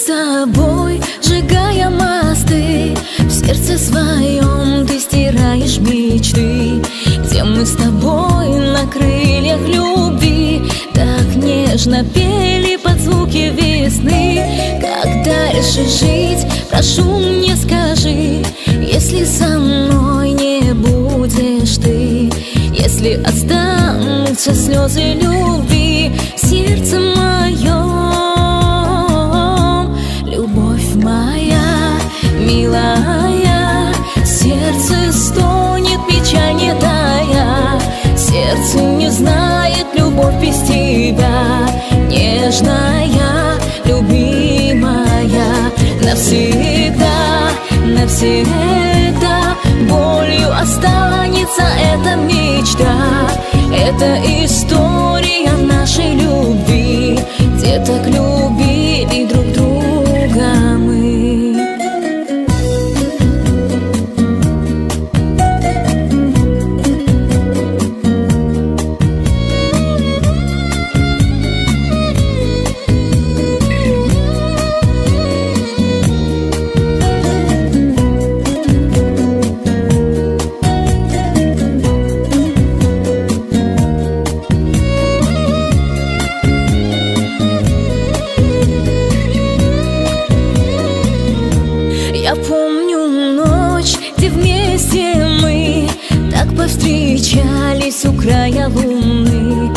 собой, сжигая мосты. В сердце своем ты стираешь мечты Где мы с тобой на крыльях любви. Так нежно пели под звуки весны. Как дальше жить, прошу мне скажи Если со мной не будешь ты Если останутся слезы любви Навсегда, навсегда. Болью останется эта мечта Это история повстречались у края луны.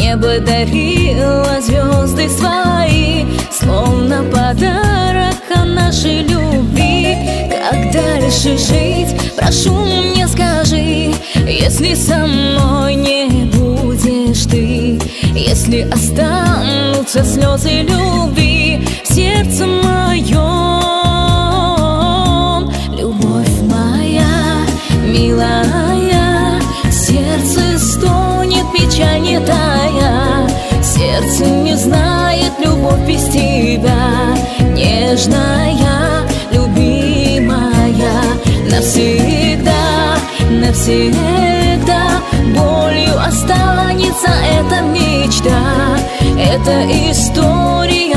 Небо дарило звезды свои Словно подарок о нашей любви. Как дальше жить, прошу мне скажи Если со мной не будешь ты. Если останутся слезы любви в сердце Сердце не знает любовь без тебя. Нежная, любимая, навсегда, навсегда Болью останется эта мечта. Это история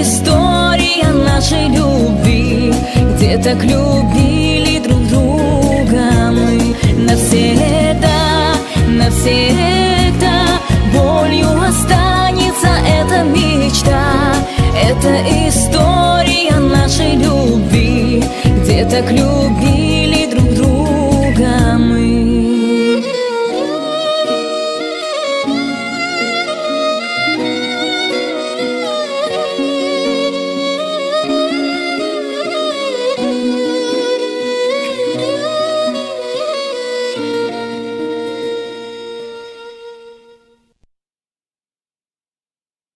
история нашей любви, где так любили друг друга мы. Навсегда, навсегда болью останется эта мечта, это история нашей любви, где так любили